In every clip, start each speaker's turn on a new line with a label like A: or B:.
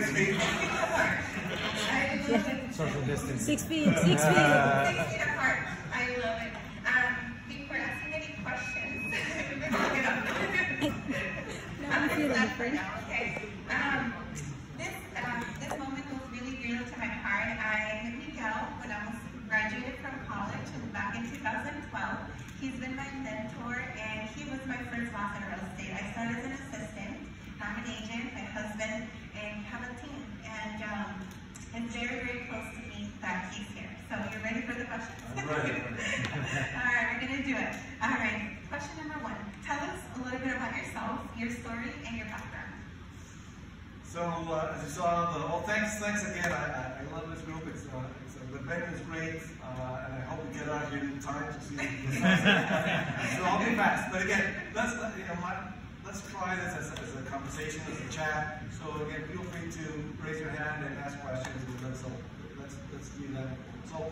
A: Six feet.
B: I love it.
C: Social distance.
D: Six feet, six feet.
B: Six feet apart. I love it. Um, before asking any questions, get up. I'm
D: feel
B: gonna start
D: different.
B: for now, okay? Um, this, um, this moment was really dear to my heart. I met Miguel when I was graduated from college and back in 2012. He's been my mentor and he was my first boss in real estate. I started as an assistant, now I'm an agent, my husband, and have a team. And um, it's very, very close to me that he's here. So you're ready for the questions?
A: I'm ready.
B: All right, we're gonna do it. All right, question number one. Tell us a little bit about yourself, your story, and your background.
A: So uh, as you saw, the, well, thanks, thanks again. I, I, I love this group. It's, uh, it's uh, the venue is great, uh, and I hope we get out here in time to see the so I'll be fast. But again, let's you know, my, let's try this as, as a conversation, as a chat. So again, feel free to raise your hand and ask questions. And let's so let's let's do that. So.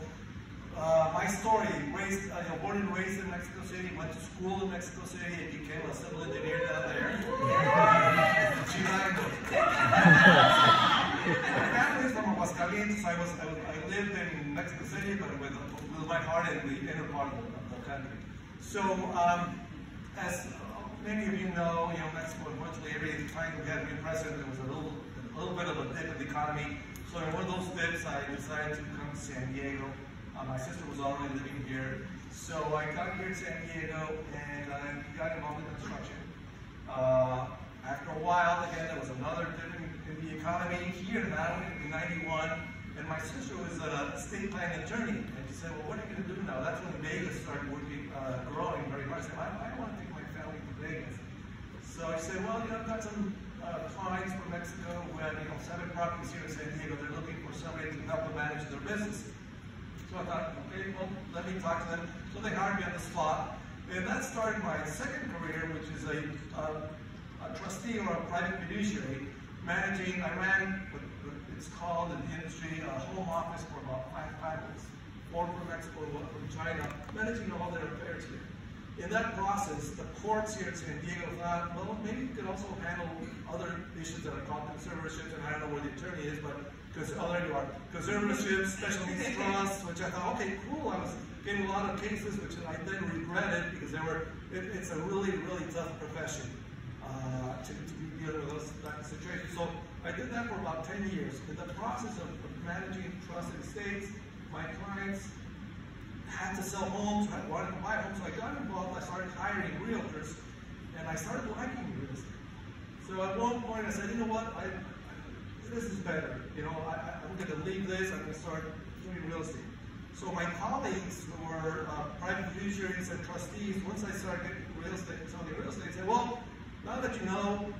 A: Uh, my story, raised, uh, born and raised in Mexico City, went to school in Mexico City, and became a civil engineer down there. Chilango. My family from Aguascalientes. I was, I, was, I lived in Mexico City, but with, with my heart in the inner part of the, of the country. So, um, as many of you know, you know, Mexico, unfortunately, every time we had a new president, there was a little, a little bit of a dip in the economy. So in one of those dips, I decided to come to San Diego. Uh, my sister was already living here. So I got here to San Diego and I got involved in construction. Uh, after a while, again, there was another dip in, in the economy here now in 91. And my sister was a state planning attorney. And she said, well, what are you going to do now? That's when Vegas started working, uh, growing very much. I said, I, I want to take my family to Vegas. So I said, well, you know, I've got some uh, clients from Mexico who have, you know, seven properties here in San Diego. They're looking for somebody to help them manage their business. So I thought, okay, well, let me talk to them. So they hired me on the spot. And that started my second career, which is a, uh, a trustee or a private fiduciary, managing, I ran what, what it's called in the industry a home office for about five families, four from Mexico, one from China, managing all their affairs here. In that process, the courts here in San Diego thought, well, maybe you could also handle other issues that are called conservatorships, and I don't know where the attorney is, but because oh, there you are, conservatorships, special needs trusts, which I thought, okay, cool. I was getting a lot of cases, which I then regretted because they were. It, it's a really, really tough profession uh, to, to be dealing with those that situation. So I did that for about 10 years. In the process of, of managing trust and estates, my clients had to sell homes, I wanted to buy homes, so I got involved, I started hiring realtors, and I started liking real estate. So at one point I said, you know what, I, I this is better. You know, I, I'm going to leave this, I'm going to start doing real estate. So my colleagues who were uh, private fiduciaries and trustees, once I started getting real estate, selling real estate, said, well, now that you know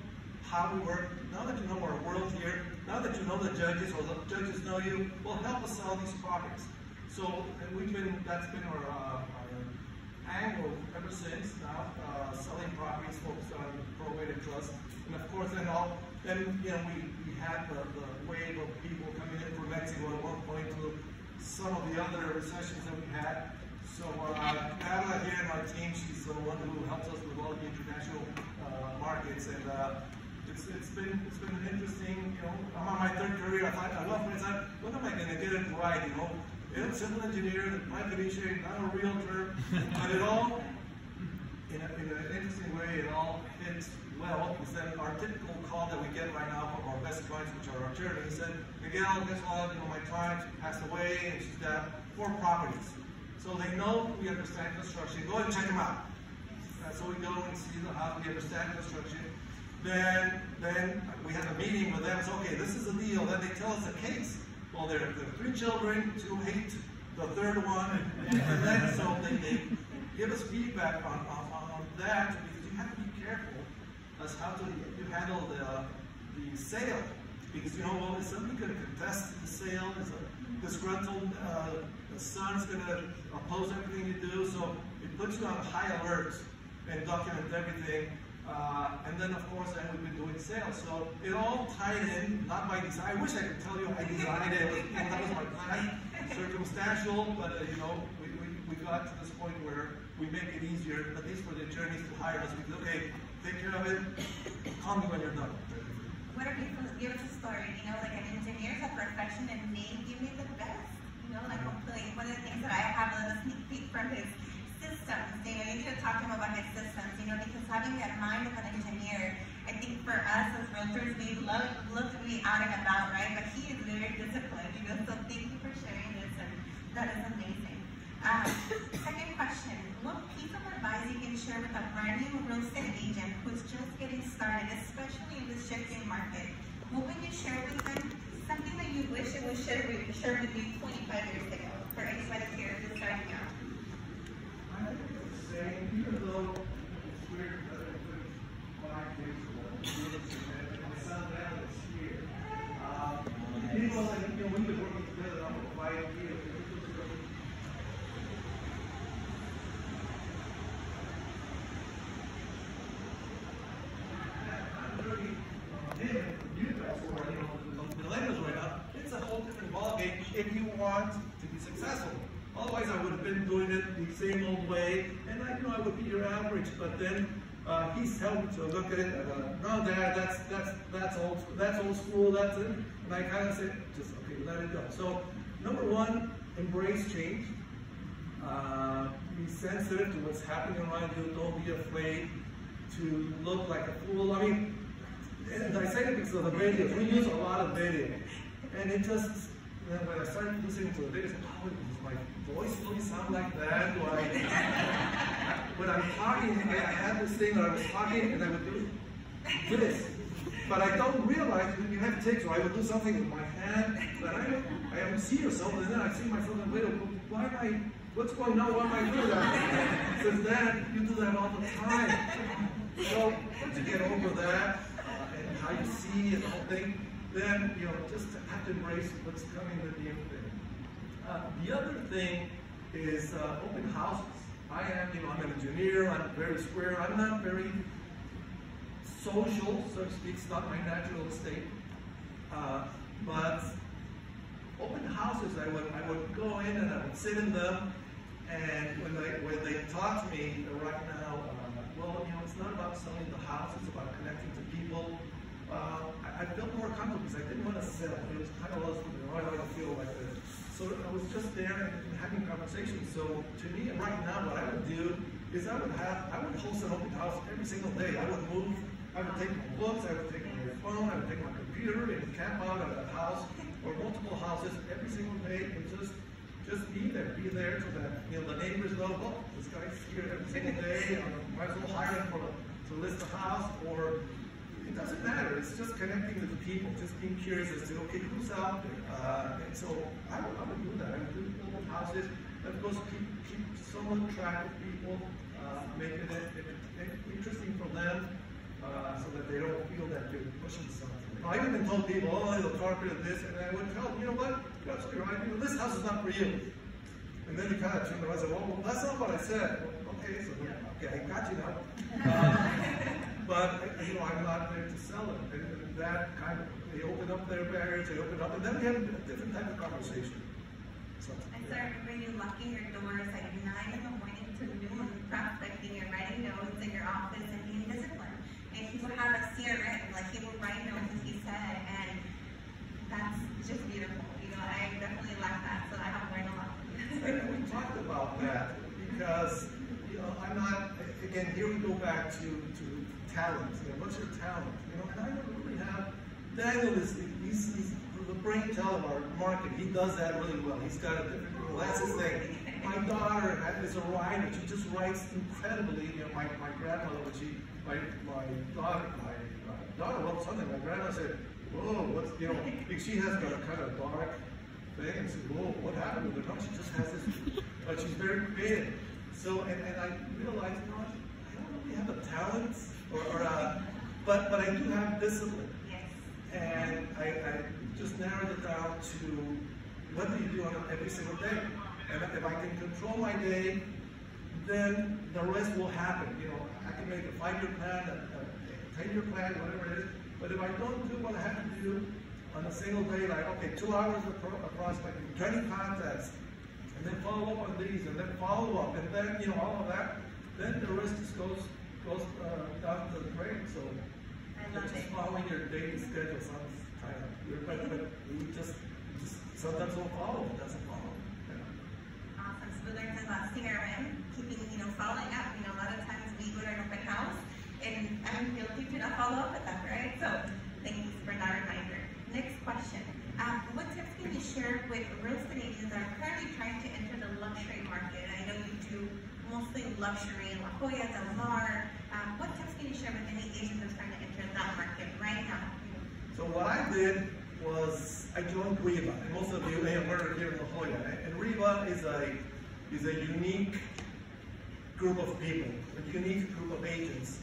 A: how we work, now that you know our world here, now that you know the judges or the judges know you, well, help us sell these properties. So, we've been, that's been our, uh, our angle ever since now, uh, selling properties focused on probate trust. And of course, then all, then, you know, we, we had the, the wave of people coming in from Mexico at one point through some of the other recessions that we had. So, uh, Pamela here in our team, she's the one who helps us with all the international, uh, markets and, uh, it's, it's been it's been an interesting, you know, I'm on my third career. I thought, I love when I when am I going to get it right, you know? Know, civil engineer, my fiduciary, not a realtor, but it all, in, a, in an interesting way, it all fits well. Because then our typical call that we get right now from our best clients, which are our attorneys, said, Miguel, guess what? You know, my client passed away and she's got four properties. So they know we understand construction. Go and check them out. So we go and see the house, we understand construction. Then, then we have a meeting with them. So, okay, this is the deal. Then they tell us the case. Well, there, are three children, two hate the third one, and, and then so they, they give us feedback on, on, on that because you have to be careful as how to you handle the the sale. Because you know, well, is somebody going to contest the sale? Is a disgruntled uh, son's going to oppose everything you do? So it puts you on high alert and document everything. Uh, and then, of course, then we've been doing sales. So it all tied in, not by design. I wish I could tell you I designed it. You know, that was my plan. Circumstantial, but uh, you know, we, we, we got to this point where we make it easier, at least for the attorneys to hire us. We say, okay, take care of it. Call me when you're done.
B: what a beautiful, beautiful story. You know, like an engineer is a profession and may give me the best. You know, like hopefully one of the things that I have a sneak peek from his systems. You know, you need to talk to him about his systems. You know, because having that mind of an engineer, I think for us as realtors, we love love to be out and about, right? But he is very disciplined. You know, so thank you for sharing this, and that is amazing. Um, second question: What piece of advice you can share with a brand new real estate agent who's just getting started, especially in this shifting market? What would you share with them? Something that you wish it was shared with, shared with you 25 years ago for anybody here just starting out.
A: People, like, you know, we've been working together now for five years. and it was, uh, I'm really, uh, him, you guys, or, you know, the millennials right now, it's a whole different ballgame if you want to be successful. Otherwise, I would have been doing it the same old way, and I know I would be your average. But then uh, he's helped to look at it. And, uh, no, Dad, that's that's that's old that's old school. That's it. And I kind of said, just okay, let it go. So number one, embrace change. Uh, be sensitive to what's happening around you. Don't be afraid to look like a fool. I mean, and I say it because of the videos. We use a lot of video, and it just when I started listening to the videos, oh, voice really sound like that? I? when I'm talking, I, I had this thing that I was talking and I would do this. But I don't realize that you have to take, so I would do something with my hand, but I don't, I don't see yourself, and then I see myself the video, why am I, what's going on, why am I doing that? Says, then, you do that all the time. So, once you get over that, uh, and how you see and the whole thing, then, you know, just have to embrace what's coming with the thing. Uh, the other thing is uh, open houses. I am, you know, I'm an engineer, I'm very square, I'm not very social, so to speak, it's not my natural state. Uh, but open houses, I would, I would go in and I would sit in them, and when they, when they talk to me right now, uh, well, you know, it's not about selling the house, it's about connecting to people. Uh, I, I felt more comfortable because I didn't want to sell. It was kind of know, I don't feel like this. So I was just there and having conversations. So to me, right now, what I would do is I would have, I would host an open house every single day. I would move, I would take my books, I would take my phone, I would take my computer and camp out at a house or multiple houses every single day and just just be there, be there so that you know the neighbors know, oh, this guy's here every single day. I might as well hire him to list a house, or it doesn't matter. It's just connecting with the people, just being curious as to okay, who's out there. Uh, and so I would, I would do that. I would do open houses. Of course, keep keep somewhat track of people, uh, making it, it, it interesting for them, uh, so that they don't feel that you're pushing something. I even told people, oh, the carpet and this, and I would tell them, you know what, you're absolutely right. You know, this house is not for you. And then you kind of turn around and say, well, well, that's not what I said. Well, okay, so okay, I got you now. But you know, I'm not there to sell it. And, that kind of, they open up their barriers, they open up, and then we have a different type of conversation. So,
B: I started really locking your doors at 9 in the morning to noon, prospecting and writing notes in your office and being disciplined. And he would have a CRM, like he would write notes as he said, and that's just beautiful. You know, I definitely like that, so I have learned a lot from you.
A: And we talked about that because, you know, I'm not, again, here we go back to, to talent. You know, what's your talent? You know, and I don't really have, Daniel is, he's, he's the brain cell of our market. He does that really well. He's got a different, well, that's his thing. My daughter is a writer. She just writes incredibly. You know, my, my grandmother, when she, my, my daughter, my uh, daughter wrote something. My grandma said, whoa, what's, you know, she has got a kind of dark thing. And said, whoa, what happened with her? No, she just has this, but she's very creative. So, and, and I realized, you know, I don't really have the talent, or, or uh, but, but I do have discipline.
B: Yes.
A: And I, I just narrowed it down to what do you do on every single day? And if I can control my day, then the rest will happen. You know, I can make a five-year plan, a, a ten-year plan, whatever it is. But if I don't do what I have to do on a single day, like okay, two hours of, pro- prospecting, 20 contacts, and then follow up on these, and then follow up, and then you know all of that, then the rest just goes goes uh, down to the drain. So just
B: it.
A: following your daily schedule sounds kind of weird, but, but we just, just sometimes don't follow, it doesn't follow. Yeah.
B: Awesome. So we learned about CRM, keeping, you know, following up. You know, a lot of times we go to an open house and I'm guilty to not follow up with them, right? So thank you for that reminder. Next question. Um, what tips can you share with real estate agents that are currently trying to enter the luxury market? I know you do mostly luxury La Jolla, Del Mar. Um, what tips can you share with any agent that's trying to enter that market right now?
A: So what I did was I joined Riva, and most of you may have heard of here in La Jolla. And Riva is a is a unique group of people, a unique group of agents,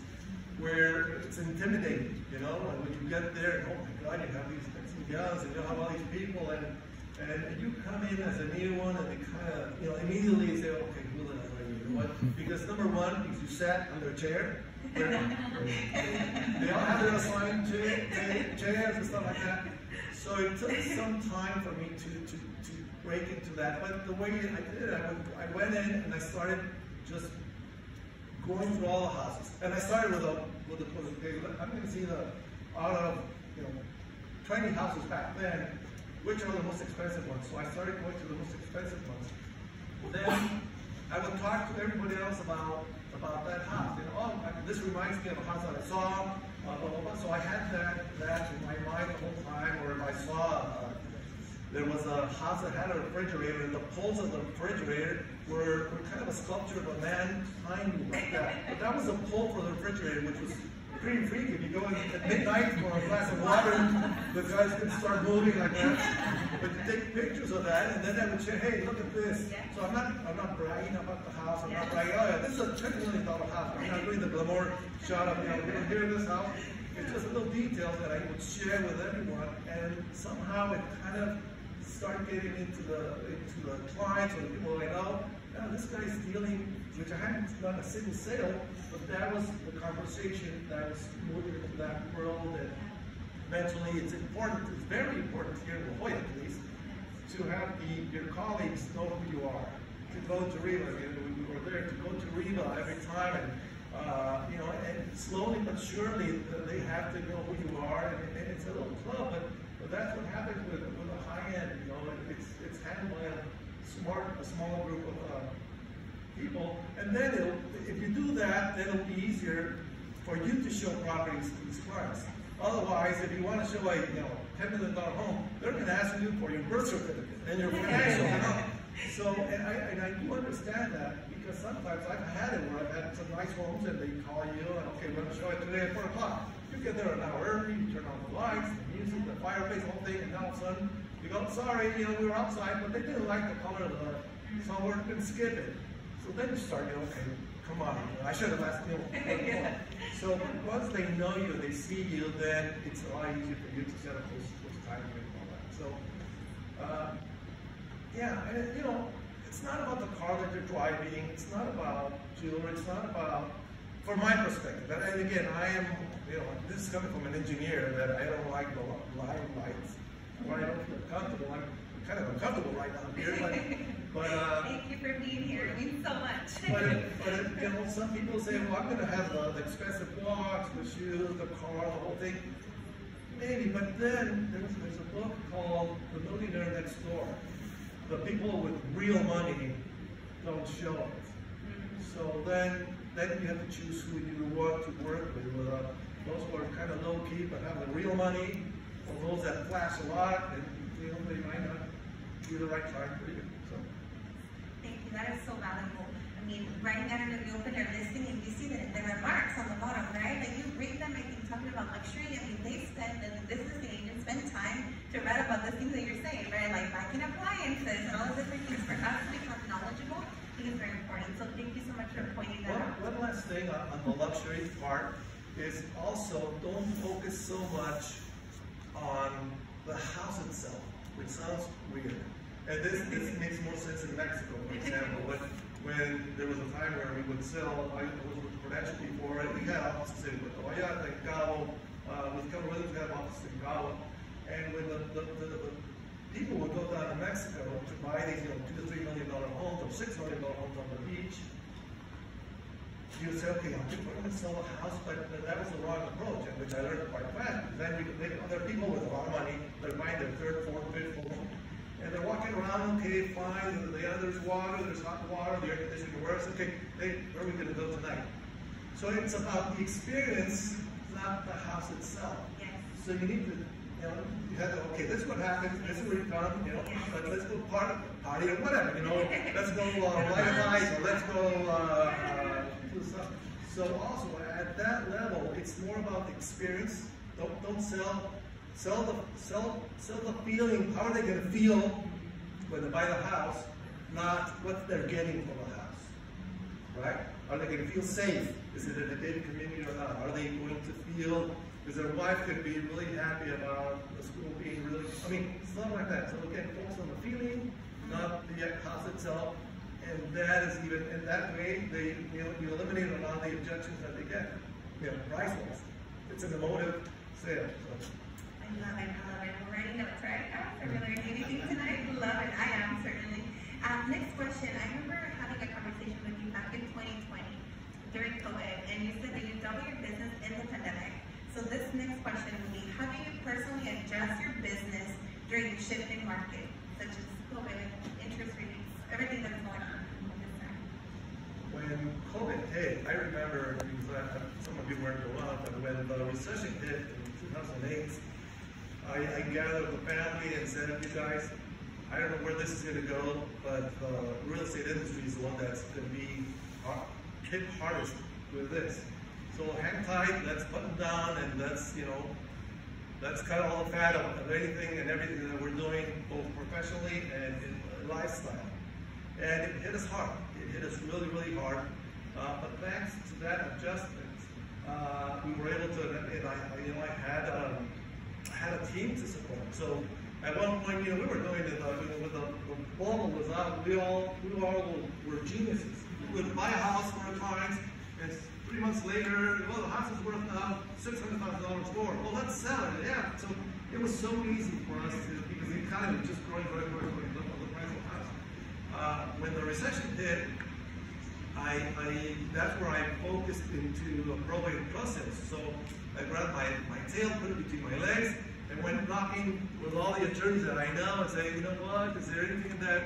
A: where it's intimidating, you know. And when you get there, and oh my God, you have these guns, and you have all these people, and and you come in as a new one, and they kind of, you know, immediately say, okay, who the hell are you? You know what? Because number one, because you sat on their chair, they all have their assigned cha- chairs and stuff like that. So it took some time for me to, to, to break into that. But the way I did it, I went, I went in and I started just going through all the houses. And I started with a, with a, a I'm going to see the, out of, you know, 20 houses back then, which are the most expensive ones. So I started going to the most expensive ones. Then I would talk to everybody else about about that house. You know, oh, this reminds me of a house that I saw. Blah, blah, blah, blah. So I had that that in my mind the whole time. Or if I saw uh, there was a house that had a refrigerator, and the poles of the refrigerator were, were kind of a sculpture of a man tiny like that. But that was a pole for the refrigerator, which was pretty freaky. You go in at midnight for a glass of water, the guys could start moving like that. But you take pictures of that, and then I would say, hey, look at this. So I'm not, I'm not bragging about the house. I'm not bragging, oh yeah, this is a $10 million house. I'm not doing the glamour shot of, you know, here in this house. It's just little details that I would share with everyone, and somehow it kind of started getting into the into the clients or the people I know. Now this guy's dealing, which I hadn't done a single sale, but that was the conversation that was moving into that world. And eventually, it's important. It's very important here in La Jolla, at least, to have the, your colleagues know who you are. To go to Riva, you know, we were there to go to Riva every time, and uh, you know, and slowly but surely they have to know who you are, and, and it's a little club, but, but that's what happens with with a high end. You know, it's it's handled by smart, a small group of uh, people, and then it'll, if you do that, then it'll be easier for you to show properties to these clients. Otherwise, if you want to show a you know ten million dollar home, they're going to ask you for your birth certificate and your financial. You? So, and I and I do understand that because sometimes I've had it where I've had some nice homes and they call you and okay, we're going to show it today at four o'clock. You get there an hour early, you turn on the lights, the music, the fireplace, the whole thing, and all of a sudden you go, sorry, you know, we were outside, but they didn't like the color of the dark, so we're going to skip it. So then you start, you know, okay, come on, you know, I should have asked you. So once they know you, they see you, then it's a lot easier for you to set up those, those time and all that. So, uh, yeah, and you know, it's not about the car that you're driving. It's not about jewelry. It's not about, from my perspective. And, and again, I am, you know, this is coming from an engineer that I don't like the line Or I don't feel comfortable. I'm kind of uncomfortable right now here, but. But, uh,
B: Thank you for being here. It means so much.
A: but, but you know, some people say, well, I'm going to have the, the expensive watch, the shoes, the car, the whole thing. Maybe, but then there's, there's a book called The Millionaire Next Door. The people with real money don't show it. So then, then you have to choose who you want to work with. Uh, those who are kind of low key but have the real money, or those that flash a lot, and you know they might not be the right time for you. So.
B: Thank you. That is so valuable. I mean, writing down in the open their listing and you see that there are marks on the bottom, right? Like you read them, I think, talking about luxury. I mean, they spend, and this is the agent spend time to write about the things that you're saying, right? Like backing appliances and all the different things for us to become knowledgeable. I think it's very important. So thank you so much for pointing that
A: One,
B: out.
A: one last thing on, on the luxury part is also don't focus so much on the house itself, which sounds weird. And this, this makes more sense in Mexico, for example, when, when there was a time where we would sell, I was with Prudential before, and we had offices in Vallarta, in Cabo, uh, with Keller Williams, we had offices in Cabo. And when the, the, the, the people would go down to Mexico to buy these, you know, two to three million dollar homes or six million dollar homes on the beach, you say, okay, I think we're going to sell a house, but, that was the wrong approach, and which I learned quite fast. Then you make other people with a lot of money, they're buying their third, fourth, fifth home, and they're walking around, okay, fine, the, there's water, there's hot water, the air conditioning works, okay, hey, where are we going to go tonight? So it's about the experience, not the house itself.
B: Yes.
A: So you need to, you know, you have to, okay, this is what happens, this is where you come, you know, but let's go party, party or whatever, you know, let's go uh, light a light, or let's go uh, uh. So also at that level, it's more about the experience. Don't don't sell, sell the sell sell the feeling. How are they going to feel when they buy the house, not what they're getting from the house, right? Are they to feel safe? Is it in a gated community or not? Are they going to feel is their wife gonna be really happy about the school being really, I mean, stuff like that. So again, focus on the feeling, not the house itself. And that is even, in that way, they, you, you eliminate a lot of the objections that they get, you know, price-wise. It's an emotive sale. So.
B: I love it, I love it. We're writing notes, right? Guys? Are we learning anything tonight? Love it, I am certainly. Um, next question, I remember having a conversation with you back in 2020 during COVID, and you said that you doubled your business in the pandemic. So this next question would be, how do you personally adjust your business during shifting market, such as COVID, interest rates, everything that's going on?
A: When COVID hit, I remember, because some of you weren't around, but when the recession hit in 2008, I, I gathered the family and said, you guys, I don't know where this is going to go, but the uh, real estate industry is the one that's going to be hit hardest with this. So hang tight, let's button down, and let's, you know, let's cut all the fat of anything and everything that we're doing, both professionally and in lifestyle. And it hit us hard. It hit us really, really hard. Uh, but thanks to that adjustment, uh, we were able to, and I, you know, I had, um, had a team to support. So at one point, you know, we were doing it, uh, with the, the bubble was out, we all, we all were geniuses. We would buy a house for our clients, and Three months later, well, the house is worth now $600,000 more. Well, let's sell it. Yeah. So it was so easy for us to, because the economy just growing, very, growing, double the price of the house. When the recession hit, I, I, that's where I focused into the probate process. So I grabbed my, my tail, put it between my legs, and went knocking with all the attorneys that I know and saying, you know what, is there anything that,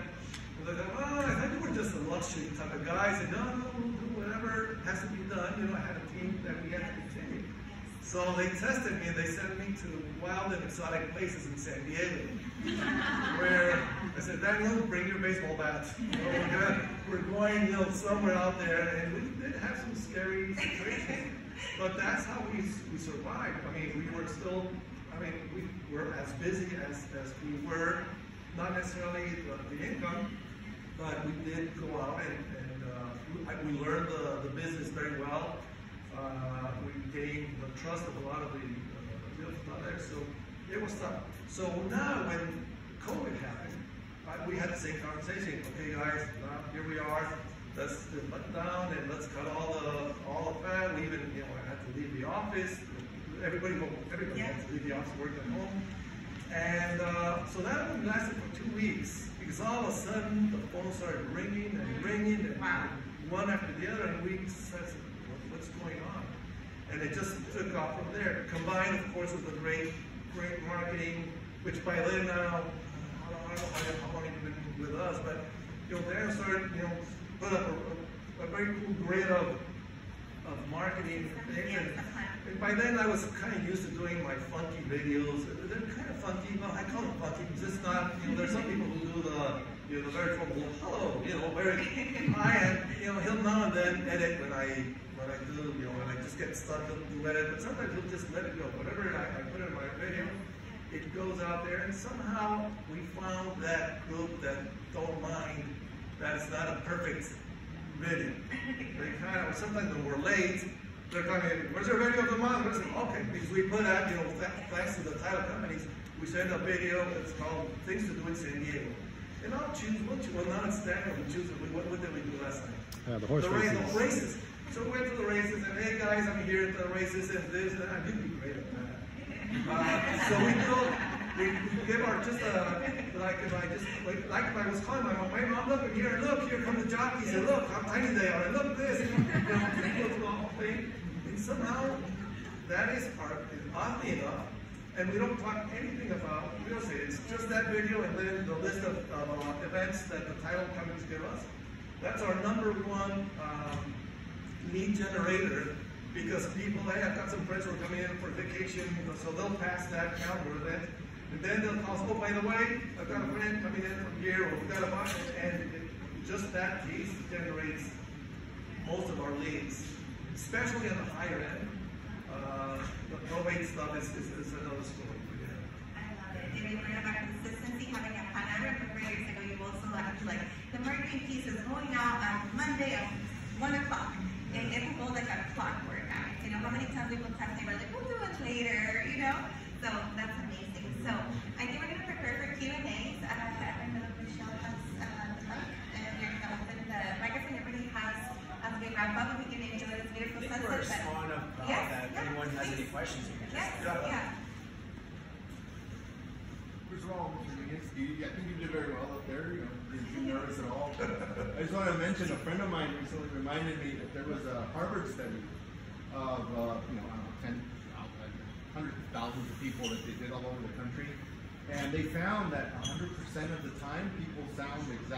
A: they like, oh, I thought you were just a luxury type of guy. I said, no, no, do whatever has to be done, you know, I had a team that we had to continue. So they tested me and they sent me to wild and exotic places in San Diego, where I said, Daniel, bring your baseball bat. You know, we're, going, you know, somewhere out there, and we did have some scary situations, but that's how we, we survived. I mean, we were still, I mean, we were as busy as, as we were, not necessarily the, the income, but we did go out and, and we learned the, the business very well. Uh, we gained the trust of a lot of the uh, others, so it was tough. So now when COVID happened, uh, we had the same conversation. Okay, guys, now here we are. Let's button down and let's cut all the all the fat. We even, you know, I had to leave the office. Everybody, everybody yeah. had to leave the office, work at home. And uh, so that only lasted for two weeks because all of a sudden the phone started ringing and ringing and wow one after the other, and we said, what's going on? And it just took off from there. Combined, of course, with the great, great marketing, which by then now, uh, I don't, know how long you've been with us, but you know, Darren started, you know, put up a, a, a very cool grid of of marketing. And, and by then I was kind of used to doing my funky videos. They're kind of funky. Well, I call them funky because it's not, you know, there's some people who do the you know, the very formal hello, you know, very high and you know, he'll now and then edit when I when I do, you know, when I just get stuck to edit, but sometimes he'll just let it go. Whatever I, I put in my video, it goes out there and somehow we found that group that don't mind that it's not a perfect video. They kind of sometimes when we're late, they're coming, where's your video of the month? Okay, because we put out, you know, thanks to the title companies, we send a video, it's called Things to Do in San Diego. And I'll choose what you, well, now it's Daniel who chooses. What, what did we do last night?
C: Yeah, the horse
A: the
C: races.
A: Races. So we went to the races, and hey guys, I'm here at the races, and this, and I would be great at that. Uh, so we do, we, give our just a like if I just like, like if I was calling my mom, hey mom, look here, look here from the jockeys, and look how tiny they are, and look this, you know, thing, and somehow that is part, oddly enough, and we don't talk anything about real estate. It's just that video and then the list of, of uh, events that the title companies give us. That's our number one um, lead generator because people, hey, I've got some friends who are coming in for vacation, so they'll pass that calendar event. And then they'll call oh, by the way, I've got a friend coming in from here, or we've got a bunch, and just that piece generates most of our leads, especially on the higher end. Uh, the probate stuff is, is, is another story. Yeah.
B: I love it. And you learn about consistency, having a plan. I remember years ago you also like, like the marketing piece is going out on Monday at one o'clock. And it will go like a clockwork. You know, how many times will text were like, we'll do it later, you know? So that's amazing. So I think we're gonna prepare for Q and A's. Uh, I know Michelle has uh, the mic, and we're gonna open the microphone. Everybody has as we wrap up, we can enjoy this beautiful
C: I think we're
B: sunset.
C: small enough now
B: Yes,
C: that
B: yes,
C: anyone has any
B: please.
C: questions, you can
B: Yes,
C: just drop them.
B: yeah.
D: First of all, Mr. Lewinsky, I think you did very well up there. You know, didn't seem nervous at all. I just want to mention a friend of mine recently reminded me that there was a Harvard study of uh, you know I don't know ten hundreds of thousands of people that they did all over the country, and they found that 100% of the time people sound exactly